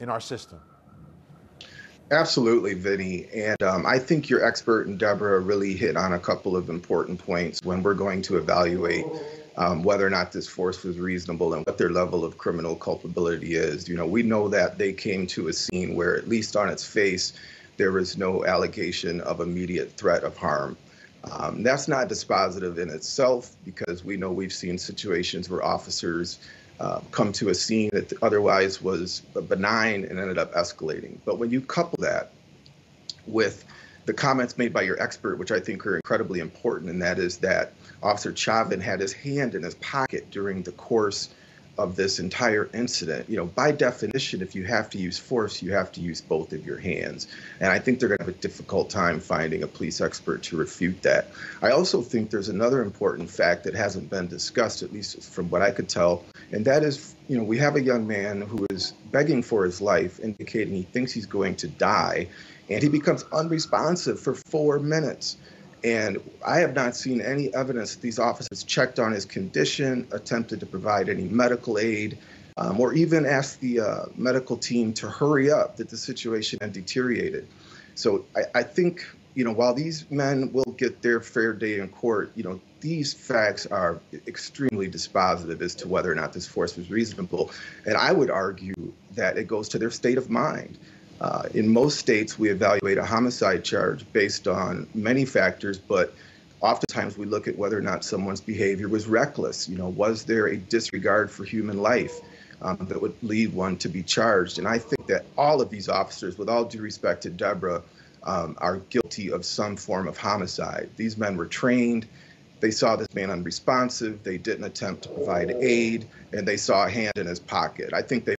in our system. Absolutely, Vinny. And um, I think your expert and Deborah really hit on a couple of important points when we're going to evaluate um, whether or not this force was reasonable and what their level of criminal culpability is. You know, we know that they came to a scene where, at least on its face, there was no allegation of immediate threat of harm. Um, that's not dispositive in itself because we know we've seen situations where officers uh, come to a scene that otherwise was benign and ended up escalating. But when you couple that with the comments made by your expert, which I think are incredibly important, and that is that Officer Chauvin had his hand in his pocket during the course of this entire incident. You know, by definition, if you have to use force, you have to use both of your hands. And I think they're going to have a difficult time finding a police expert to refute that. I also think there's another important fact that hasn't been discussed, at least from what I could tell, and that is, you know, we have a young man who is begging for his life, indicating he thinks he's going to die, and he becomes unresponsive for four minutes. And I have not seen any evidence that these officers checked on his condition, attempted to provide any medical aid, um, or even asked the uh, medical team to hurry up that the situation had deteriorated. So I, I think, you know, while these men will get their fair day in court, you know, these facts are extremely dispositive as to whether or not this force was reasonable. And I would argue that it goes to their state of mind. Uh, in most states, we evaluate a homicide charge based on many factors, but oftentimes we look at whether or not someone's behavior was reckless. You know, was there a disregard for human life um, that would lead one to be charged? And I think that all of these officers, with all due respect to Deborah, um, are guilty of some form of homicide. These men were trained. They saw this man unresponsive. They didn't attempt to provide aid, and they saw a hand in his pocket. I think they